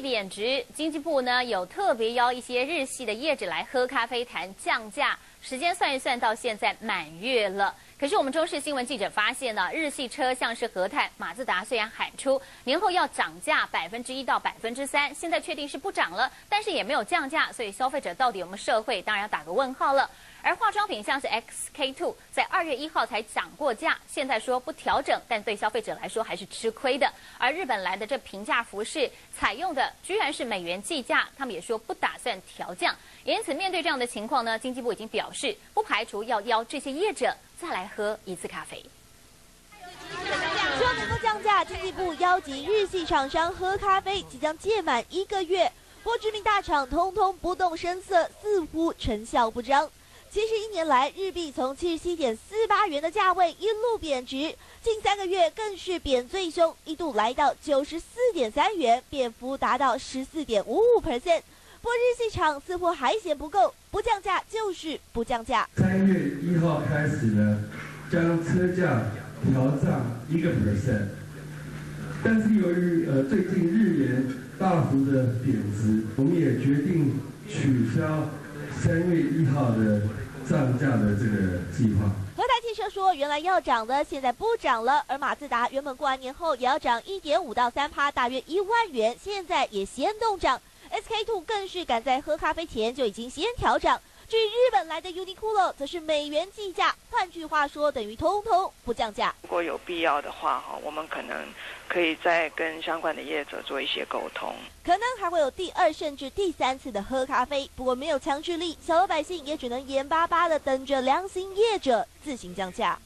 贬值，经济部呢有特别邀一些日系的业者来喝咖啡谈降价。时间算一算，到现在满月了。可是我们中视新闻记者发现呢，日系车像是和泰、马自达，虽然喊出年后要涨价百分之一到百分之三，现在确定是不涨了，但是也没有降价，所以消费者到底有没有社会，当然要打个问号了。而化妆品像是 XK Two，在二月一号才涨过价，现在说不调整，但对消费者来说还是吃亏的。而日本来的这平价服饰，采用的居然是美元计价，他们也说不打算调降。因此，面对这样的情况呢，经济部已经表示，不排除要邀这些业者再来喝一次咖啡。说能够降价，经济部邀集日系厂商喝咖啡，即将届满一个月，不知名大厂通通不动声色，似乎成效不彰。其实一年来，日币从七十七点四八元的价位一路贬值，近三个月更是贬最凶，一度来到九十四点三元，贬幅达到十四点五五 percent。不日系厂似乎还嫌不够，不降价就是不降价。三月一号开始呢，将车价调涨一个 percent，但是由于呃最近日元大幅的贬值，我们也决定取消三月一号的。涨价的这个计划，和泰汽车说，原来要涨的，现在不涨了。而马自达原本过完年后也要涨一点五到三趴，大约一万元，现在也先动涨。SK Two 更是赶在喝咖啡前就已经先调涨。至于日本来的 Uniqlo，则是美元计价，换句话说，等于通通不降价。如果有必要的话，哈，我们可能可以再跟相关的业者做一些沟通，可能还会有第二甚至第三次的喝咖啡。不过没有强制力，小老百姓也只能眼巴巴的等着良心业者自行降价。